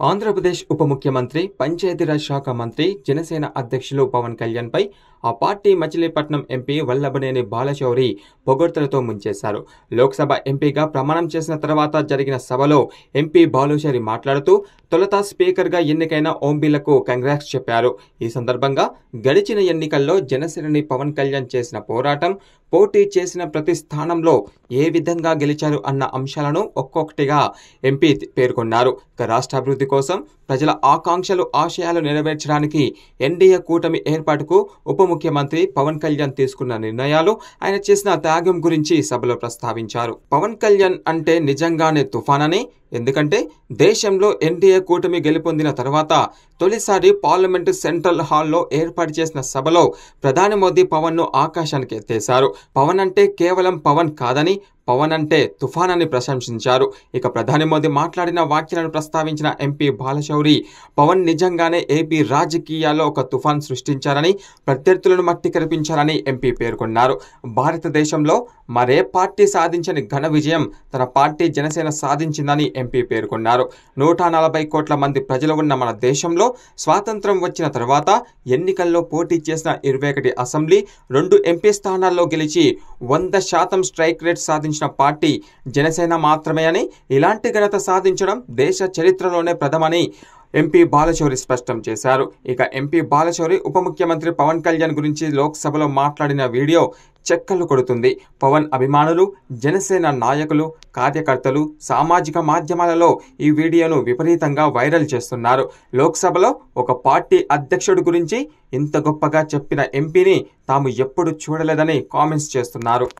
ఆంధ్రప్రదేశ్ ఉప ముఖ్యమంత్రి పంచాయతీరాజ్ శాఖ మంత్రి జనసేన అధ్యక్షులు పవన్ కళ్యాణ్ పై ఆ పార్టీ మచిలీపట్నం ఎంపీ వల్లభనేని బాలచౌరి పొగడ్తలతో ముంచేశారు. లోక్సభ ఎంపీగా ప్రమాణం చేసిన తర్వాత జరిగిన సభలో ఎంపీ బాలుచౌరి మాట్లాడుతూ తొలుత స్పీకర్గా ఎన్నికైన ఓంబీలకు కంగ్రాట్స్ చెప్పారు. ఈ సందర్భంగా గడిచిన ఎన్నికల్లో జనసేనని పవన్ కళ్యాణ్ చేసిన పోరాటం పోటీ చేసిన ప్రతి స్థానంలో ఏ విధంగా గెలిచారు అన్న అంశాలను ఒక్కొక్కటిగా ఎంపీ పేర్కొన్నారు. ఇక రాష్ట్ర అభివృద్ధి కోసం ప్రజల ఆకాంక్షలు ఆశయాలు నెరవేర్చడానికి ఎన్డీఏ కూటమి ఏర్పాటుకు ఉప ముఖ్యమంత్రి పవన్ కళ్యాణ్ తీసుకున్న నిర్ణయాలు ఆయన చేసిన త్యాగం గురించి సభలో ప్రస్తావించారు. పవన్ కళ్యాణ్ అంటే నిజంగానే తుఫానని ఎందుకంటే దేశంలో ఎన్డీఏ కూటమి గెలుపొందిన తర్వాత తొలిసారి పార్లమెంటు సెంట్రల్ హాల్లో ఏర్పాటు చేసిన సభలో ప్రధాని మోదీ పవన్ను ఆకాశానికి ఎత్తేశారు. పవన్ అంటే కేవలం పవన్ కాదని పవన్ అంటే తుఫాన్ అని ప్రశంసించారు. ఇక ప్రధాని మోదీ మాట్లాడిన వ్యాఖ్యలను ప్రస్తావించిన ఎంపీ బాలశౌరి పవన్ నిజంగానే ఏపీ రాజకీయాల్లో ఒక తుఫాన్ సృష్టించారని ప్రత్యర్థులను మట్టి కనిపించారని ఎంపీ పేర్కొన్నారు. భారతదేశంలో మరే పార్టీ సాధించని ఘన విజయం తన పార్టీ జనసేన సాధించిందని ఎంపీ పేర్కొన్నారు. నూట నలభై కోట్ల మంది ప్రజలు ఉన్న మన దేశంలో స్వాతంత్రం వచ్చిన తర్వాత ఎన్నికల్లో పోటీ చేసిన ఇరవై ఒకటి అసెంబ్లీ రెండు ఎంపీ స్థానాల్లో గెలిచి వంద శాతం స్ట్రైక్ రేట్ సాధించిన సాధించిన పార్టీ జనసేన మాత్రమే అని ఇలాంటి ఘనత సాధించడం దేశ చరిత్రలోనే ప్రథమని ఎంపీ బాలశౌరి స్పష్టం చేశారు. ఇక ఎంపీ బాలశౌరి ఉప ముఖ్యమంత్రి పవన్ కళ్యాణ్ గురించి లోక్సభలో మాట్లాడిన వీడియో చెక్కలు కొడుతుంది. పవన్ అభిమానులు జనసేన నాయకులు కార్యకర్తలు సామాజిక మాధ్యమాలలో ఈ వీడియోను విపరీతంగా వైరల్ చేస్తున్నారు. లోక్సభలో ఒక పార్టీ అధ్యక్షుడి గురించి ఇంత గొప్పగా చెప్పిన ఎంపీని తాము ఎప్పుడు చూడలేదని కామెంట్స్ చేస్తున్నారు.